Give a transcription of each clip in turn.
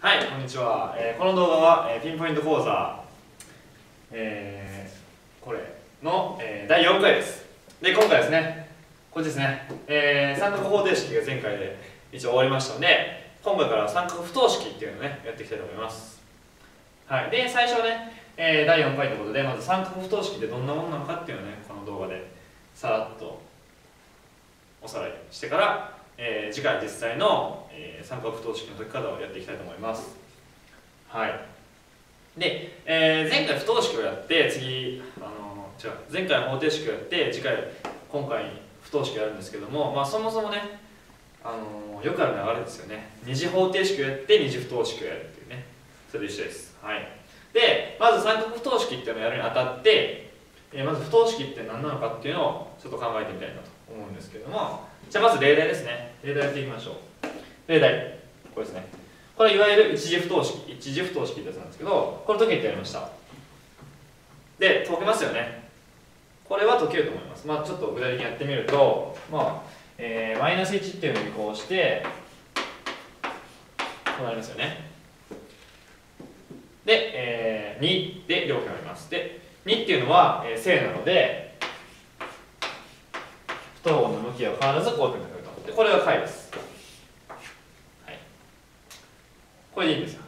はい、こんにちは。えーこの動画は、えーピンポイント講座、えーこれの、えー第4回です。で、今回ですね、これですね、えー三角方程式が前回で一応終わりましたので、今回から三角不等式っていうのをね、やっていきたいと思います。はい、で、最初ね、えー第4回ということで、まず三角不等式ってどんなものなのかっていうのをね、この動画でさらっとおさらいしてから、えー次回実際の、えー三角不等式の解き方をやっていきたいと思います。はい。で、えー前回不等式をやって次あの違う前回方程式をやって次回今回不等式をやるんですけども、まあそもそもねあのよくある流れですよね。二次方程式をやって二次不等式をやるっていうねそれと一緒です。はい。でまず三角不等式っていうのをやるにあたって、えーまず不等式って何なのかっていうのをちょっと考えてみたいなと思うんですけども。じゃあまず例題ですね。例題やっていきましょう。例題。これですね。これいわゆる一次不等式。一次不等式ってやつなんですけど、これ解けてやりました。で、解けますよね。これは解けると思います。まあちょっと具体的にやってみると、まあ、えーマイナス1っていうのに移行して、こうなりますよね。で、えー2で両辺あります。で、2っていうのは、えー正なので、等の向きは必ずこういうふうになると。で、これが解です。はい。これでいいんですよ。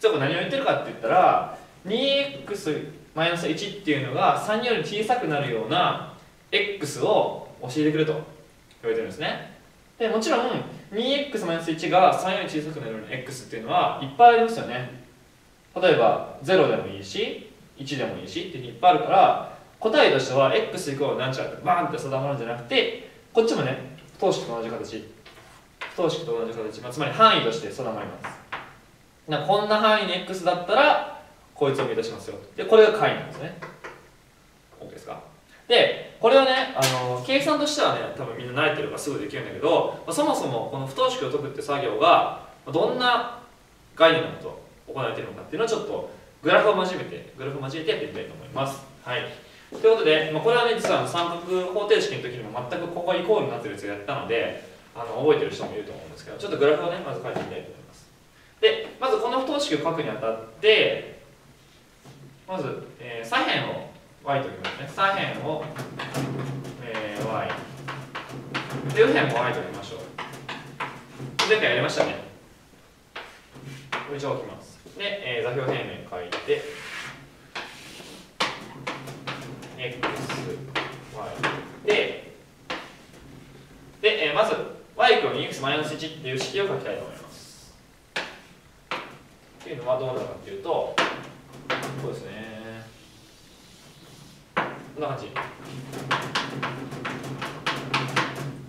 じゃあこれ何を言ってるかって言ったら、2x マイナス1っていうのが3より小さくなるような x を教えてくれと言われてるんですね。でもちろん 2x マイナス1が3より小さくなるような x っていうのはいっぱいありますよね。例えば0でもいいし、1でもいいしっていっぱいあるから、答えとしては x イコールなんちゃらってバーンって定まるんじゃなくて、こっちもね、不等式と同じ形、不等式と同じ形、まあ、つまり範囲として定まります。なこんな範囲に x だったら、こいつを満たしますよ。で、これが解なんですね。OK ですか？で、これはね、あの計算としてはね、多分みんな慣れてるからすぐできるんだけど、まあそもそもこの不等式を解くって作業が、どんな概念のこと行われているのかっていうのをちょっとグラフを交えて、グラフを交えてやってみたいと思います。はい。ということで、まあ、これはね、実は三角方程式の時にも全くここがイコールになってるやつをやったので、あの覚えてる人もいると思うんですけど、ちょっとグラフをね、まず書いてみたいと思います。で、まずこの不等式を書くにあたって、まず、えー左辺を y ときますね。左辺を、えー y。で、右辺も y ときましょう。前回やりましたね。これ一応置きます。で、えー座標平面書いて、x、y。で、で、えーまず、マイナス1っていう式を書きたいと思います。っていうのはどうなるかっていうと、そうですね。こんな感じ。いい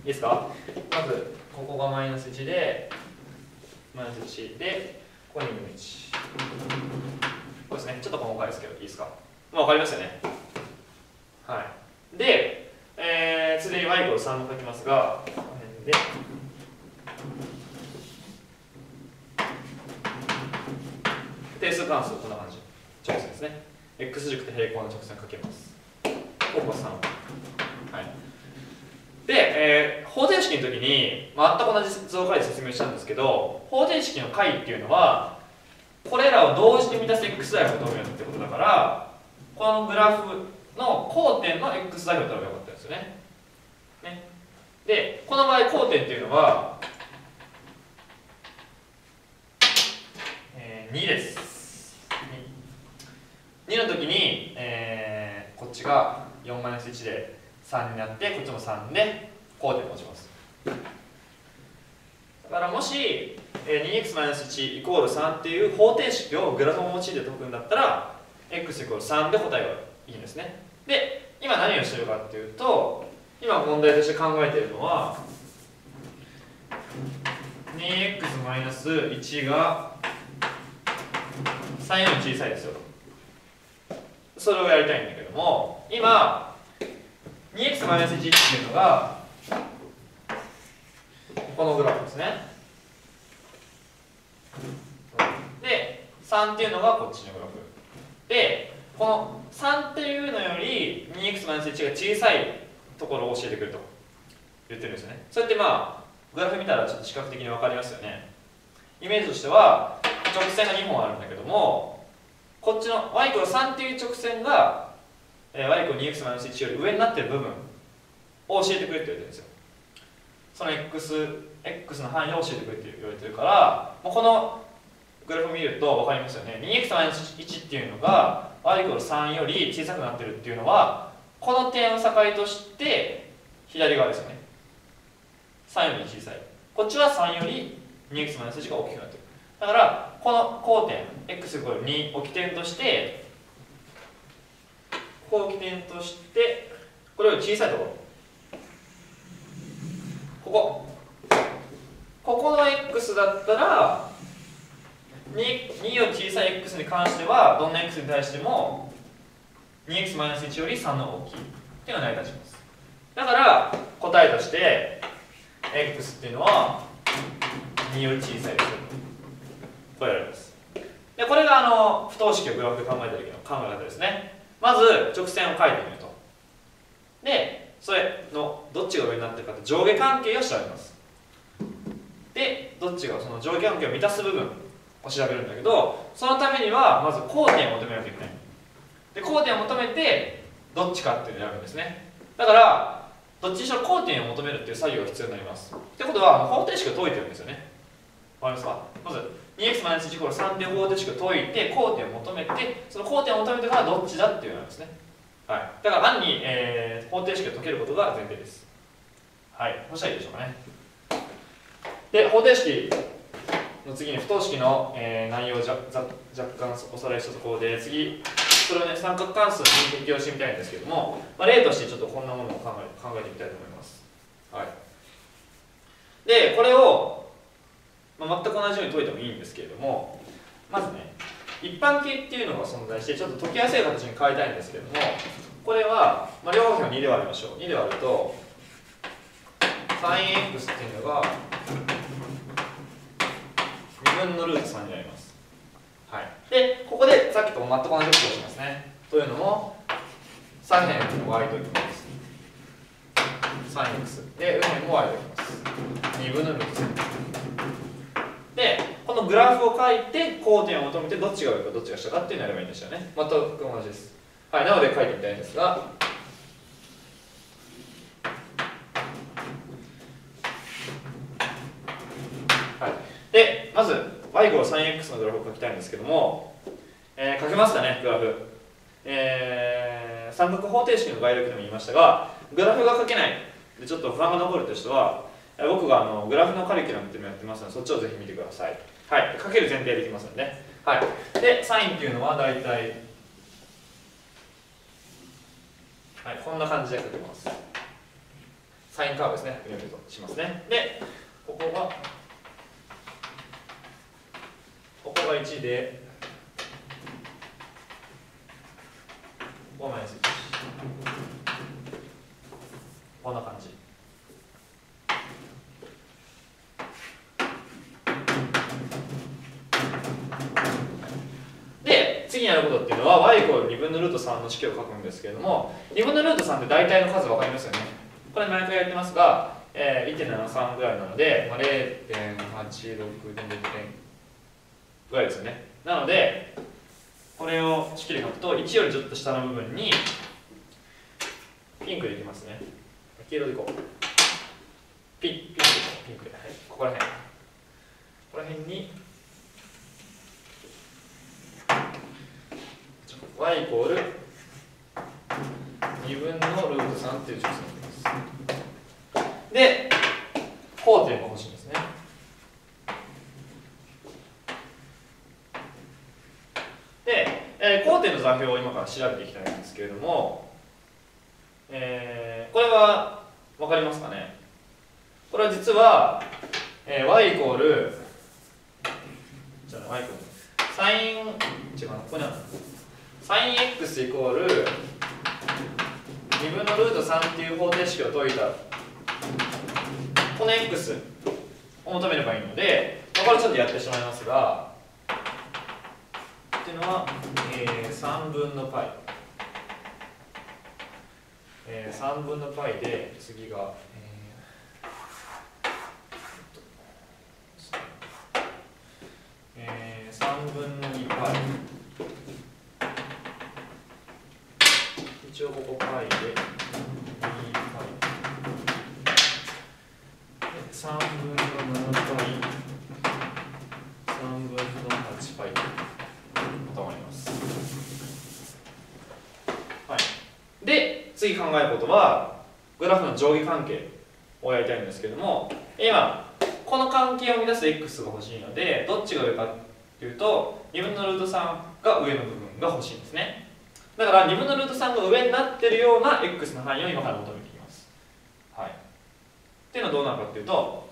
ですか？まず、ここがマイナス1で、マイナス1で、ここに2分の1。こうですね。ちょっと細かいですけど、いいですか？まあ、わかりますよね。はい。で、えー、ついでに y イコール3も書きますが、この辺で、定数関数こんな感じ直線ですね。X 軸と平行の直線かけます。ここ3はい。で、えー方程式の時に全く同じ図を書いて説明したんですけど方程式の解っていうのはこれらを同時に満たす x 座標を求めるってことだからこのグラフの交点の x 座標を取ればよかったですよね。ね。でこの場合交点っていうのはえー2です。2の時に、えーこっちが4マイナス1で3になってこっちも3で交点を持ちます。だからもし、えー 2x-1 イコール3っていう方程式をグラフを用いて解くんだったら x イコール3で答えがいいんですね。で今何をしてるかっていうと今問題として考えているのは 2x-1 が3より小さいですよ。それをやりたいんだけども今 2x-1 っていうのがこのグラフですね。で3っていうのがこっちのグラフ。でこの3っていうのより 2x-1 が小さいところを教えてくれと言ってるんですよね。それってまあグラフ見たらちょっと視覚的に分かりますよね。イメージとしては直線が2本あるんだけどもこっちの y イコール3っていう直線が、えー、y イコール 2x-1 より上になってる部分を教えてくれって言われてるんですよ。その x, x の範囲を教えてくれって言われてるからもうこのグラフを見ると分かりますよね。2x-1 っていうのが y イコール3より小さくなってるっていうのはこの点を境として左側ですよね。3より小さい。こっちは3より 2x の数字が大きくなってる。だからこの交点 x イコール2を起点としてここを起点としてこれより小さいところ。ここ。ここの x だったら 2, 2より小さい x に関してはどんな x に対しても 2x-1 より3の大きい。っていうのが成り立ちます。だから答えとして x っていうのは2より小さいですこれられます。でこれがあの不等式をグラフで考えた時の考え方ですね。まず直線を書いてみると。でそれのどっちが上になってるかって上下関係を調べます。でどっちがその上下関係を満たす部分を調べるんだけどそのためにはまず交点を求めなきゃいけない。で交点を求めてどっちかっていうのを選ぶんですね。だからどっちにしろ交点を求めるっていう作業が必要になります。ってことは方程式を解いてるんですよね。わかりますか？まず 2x-1 イコール3で方程式を解いて交点を求めてその交点を求めてからどっちだっていうのなんですね。はい。だから案に、えー、方程式を解けることが前提です。はい。そしたらいいでしょうかね。で方程式の次に不等式の、えー、内容を若干おさらいしたところで次それをね三角関数に適用してみたいんですけども、まあ、例としてちょっとこんなものを考え考えてみたいと思います、はい、でこれを、まあ、全く同じように解いてもいいんですけれどもまずね一般形っていうのが存在してちょっと解きやすい形に変えたいんですけれどもこれは、まあ、両方辺を2で割りましょう。2で割ると sinx っていうのが2分のルート3になります。はい、でここでさっきと全く同じことをしますね。というのも左辺も y といきます。3x で右辺も y といきます。2分のルートでこのグラフを書いて交点を求めてどっちが上かどっちが下かっていうのをやればいいんですよね。全く同じです。はいなので書いてみたいんですが。はい。でまず y 号 3x のグラフを書きたいんですけども、えー、書けますかねグラフ、えー、三角方程式の概略でも言いましたがグラフが書けない。でちょっと不安が残るという人は僕があのグラフのカリキュラムっていうのをやってますのでそっちをぜひ見てくださいはい。かける前提できますよ、ね、はい。でサインっていうのは大体はい。こんな感じで書けます。サインカーブですね。読みとしますね。でここがここが1でここマイナス1こんな感じで次にやることっていうのは y イコール2分のルート3の式を書くんですけれども2分のルート3って大体の数分かりますよね。これ毎回やってますが、えー、1.73ぐらいなので、まあ、0.86で0.5ぐらいですよね。なのでこれを式で書くと1よりちょっと下の部分にピンクでいきますね。黄色でいこう。ピンピンクでピンクで、はい、ここら辺。ここら辺に y イコール2分のルート3っていう直線があります。で交点が欲しいんですね。えー、交点の座標を今から調べていきたいんですけれども、えー、これは分かりますかね？これは実は、えー、y イコールじゃあ y イコールサイン違うなここにある。サイン x イコール2分のルート3っていう方程式を解いたこの x を求めればいいので、まあ、これちょっとやってしまいますがっていうのは、えー、3分の π、えー、3分の π で次が、えー、3 3分の 2π パイ一応ここパイで 2π3 分の7パイ3分の8パイとまります。はい。で次考えることはグラフの上下関係をやりたいんですけども今この関係を生み出す x が欲しいのでどっちが上かっていうと2分のルート3が上の部分が欲しいんですね。だから2分のルート3が上になってるような x の範囲を今から求めていきます。はい。っていうのはどうなるかっていうと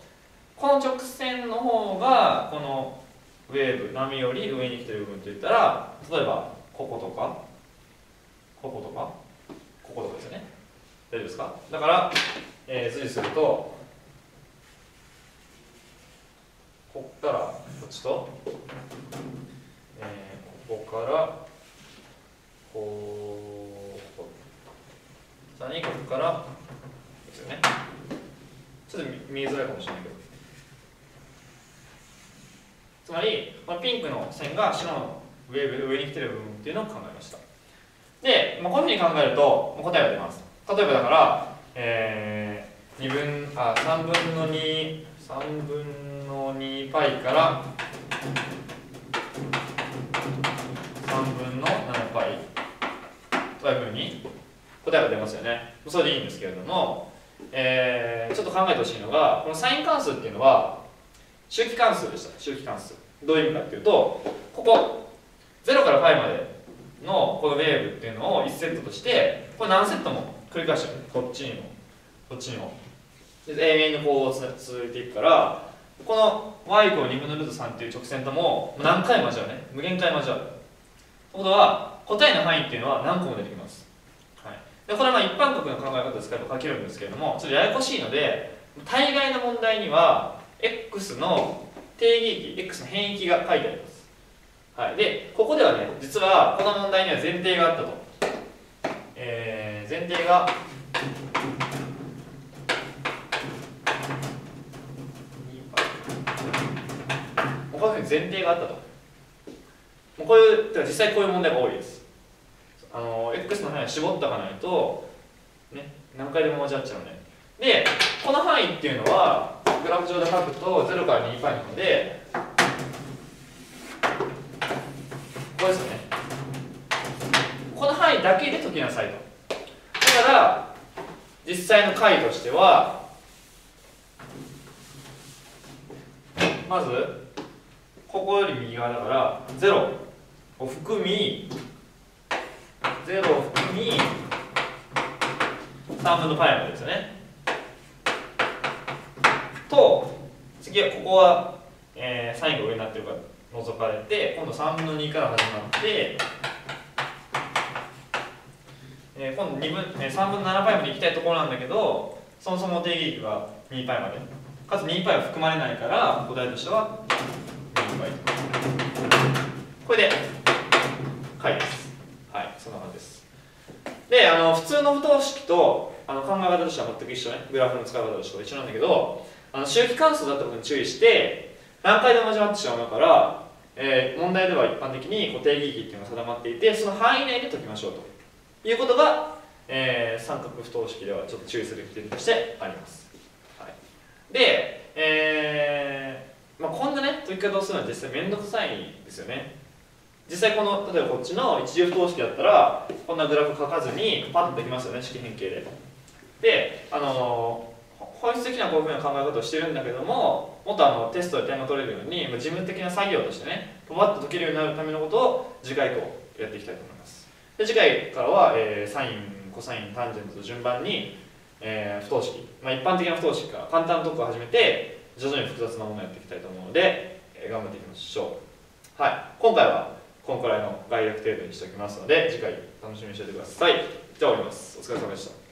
この直線の方がこのウェーブ波より上に来てる部分といったら例えばこことかこことかこことかですよね。大丈夫ですか？だから、えー、図にするとこっからこっちと、えー、ここからこうさらにここからですよねちょっと見えづらいかもしれないけどつまりこのピンクの線が白の上上に来てる部分っていうのを考えました。で、まあ、こういうふうに考えると答えが出ます。例えばだから、えー、2分あ3分の23分の2パイから3分の7パイ。というふうに答えが出ますよね。それでいいんですけれども、えー、ちょっと考えてほしいのがこのサイン関数っていうのは周期関数でした。周期関数。どういう意味かっていうとここ0から π までのこのウェーブっていうのを1セットとしてこれ何セットも繰り返してる。こっちにも。こっちにも。で永遠にこう続いていくからこの y イコール2分のルート3っていう直線とも何回交わるね。無限回交わるということは答えの範囲っていうのは何個も出てきます、はい、でこれはまあ一般国の考え方で使えば書けるんですけれどもちょっとややこしいので大概の問題には x の定義域 x の変域が書いてあります、はい、でここではね実はこの問題には前提があったと、えー、前提がこういうふうに前提があったと。もうこういう実際こういう問題が多いです。あの x の範囲を絞っておかないと、ね、何回でも交わっちゃうね。でこの範囲っていうのはグラフ上で書くと0から2パイなので。ここですね。この範囲だけで解きなさいと。だから実際の解としてはまずここより右側だから0を含み0を含み3分の π までですよね。と次はここは、えー、サインが上になってるから除かれて今度3分の2から始まって、えー、今度2分、えー、3分の7パイまで行きたいところなんだけどそもそも定義域が2パイまで。かつ2パイは含まれないから答えとしては2パイ。これで解です。はいそんな感じです。であの普通の不等式とあの考え方としては全く一緒ね。グラフの使い方としては一緒なんだけどあの周期関数だったことに注意して何回でも交わってしまうから、えー、問題では一般的に固定義域っていうのが定まっていてその範囲内で解きましょうと。いうことが、えー、三角不等式ではちょっと注意する点としてあります、はい、で、えーまあ、こんなね解き方をするのは実際面倒くさいんですよね。実際この例えばこっちの一重不等式だったらこんなグラフ書かずにパッとできますよね式変形で。であの本質的にはこういうふうな考え方をしてるんだけどももっとあのテストで点が取れるように事務的な作業としてねパパッと解けるようになるためのことを次回以降やっていきたいと思います。で次回からは、えー、サインコサインタンジェントと順番に、えー、不等式、まあ、一般的な不等式から簡単なとこを始めて徐々に複雑なものをやっていきたいと思うので、えー、頑張っていきましょう。はい。今回はこのくらいの概略程度にしておきますので次回楽しみにしておいてください。じゃあ終わります。お疲れ様でした。